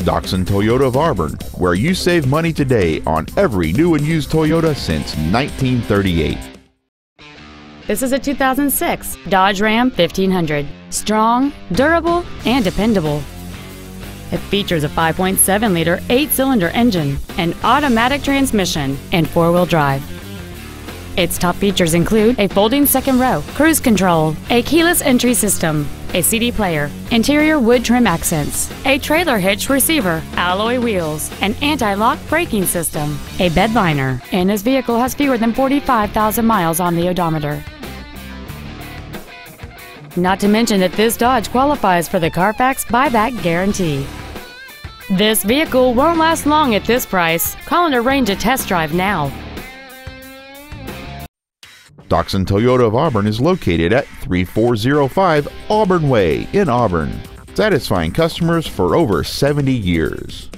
Doxon Toyota of Auburn, where you save money today on every new and used Toyota since 1938. This is a 2006 Dodge Ram 1500. Strong, durable, and dependable. It features a 5.7 liter, 8 cylinder engine, an automatic transmission, and four wheel drive. Its top features include a folding second row, cruise control, a keyless entry system, a CD player, interior wood trim accents, a trailer hitch receiver, alloy wheels, an anti-lock braking system, a bed liner, and this vehicle has fewer than 45,000 miles on the odometer. Not to mention that this Dodge qualifies for the Carfax buyback guarantee. This vehicle won't last long at this price. Call and arrange a test drive now. Doxon Toyota of Auburn is located at 3405 Auburn Way in Auburn, satisfying customers for over 70 years.